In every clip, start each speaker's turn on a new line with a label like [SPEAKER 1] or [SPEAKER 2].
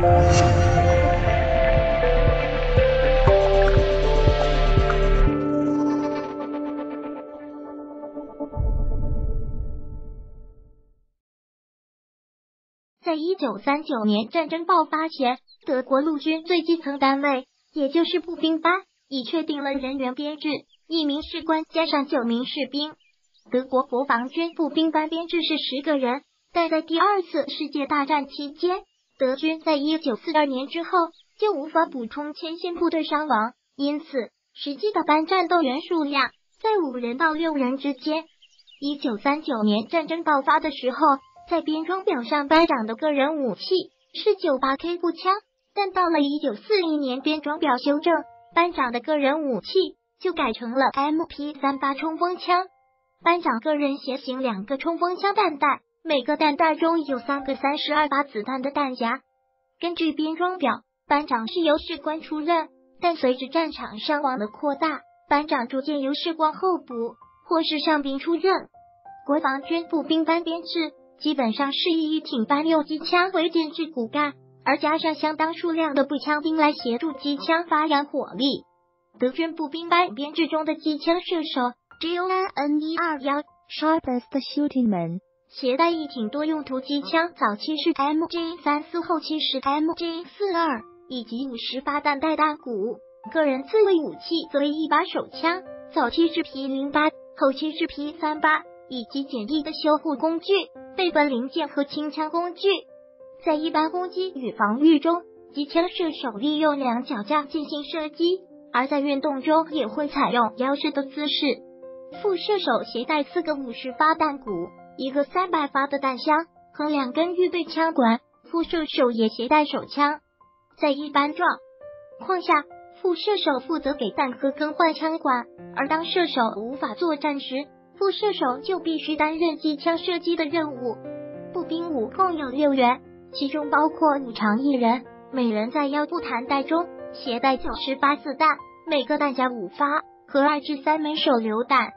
[SPEAKER 1] 在一九三九年战争爆发前，德国陆军最基层单位，也就是步兵班，已确定了人员编制：一名士官加上九名士兵。德国国防军步兵班编制是十个人，但在第二次世界大战期间，德军在一九四二年之后就无法补充前线部队伤亡，因此实际的班战斗员数量在五人到六人之间。一九三九年战争爆发的时候，在编装表上班长的个人武器是九八 K 步枪，但到了一九四零年编装表修正，班长的个人武器就改成了 MP 三八冲锋枪。班长个人携行两个冲锋枪弹袋，每个弹袋中有三个三十二发子弹的弹夹。根据编装表，班长是由士官出任，但随着战场伤亡的扩大，班长逐渐由士官候补或是上兵出任。国防军步兵班编制基本上是以一挺班六机枪为建制骨干，而加上相当数量的步枪兵来协助机枪发扬火力。德军步兵班编制中的机枪射手。G O N 一二幺 Sharpest Shooting Man，携带一挺多用途机枪，早期是 M G 三四，后期是 M G 四二，以及五十发弹带弹鼓。个人自卫武器则为一把手枪，早期是 P 零八，后期是 P 三八，以及简易的修护工具、备份零件和轻枪工具。在一般攻击与防御中，机枪射手利用两脚架进行射击，而在运动中也会采用腰式的姿势。副射手携带四个五十发弹鼓、一个三百发的弹箱和两根预备枪管。副射手也携带手枪。在一般状况下，副射手负责给弹壳更换枪管，而当射手无法作战时，副射手就必须担任机枪射击的任务。步兵五共有六员，其中包括女长一人，每人在腰部弹袋中携带九十发子弹，每个弹夹五发和二至三枚手榴弹。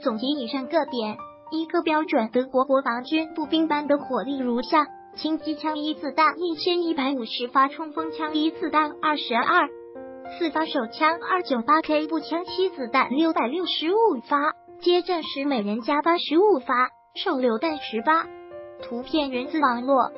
[SPEAKER 1] 总结以上各点，一个标准德国国防军步兵班的火力如下：轻机枪一子弹一千一百五十发，冲锋枪一子弹二十二，四发手枪二九八 K 步枪七子弹六百六十五发，接战时每人加八十五发，手榴弹十八。图片源自网络。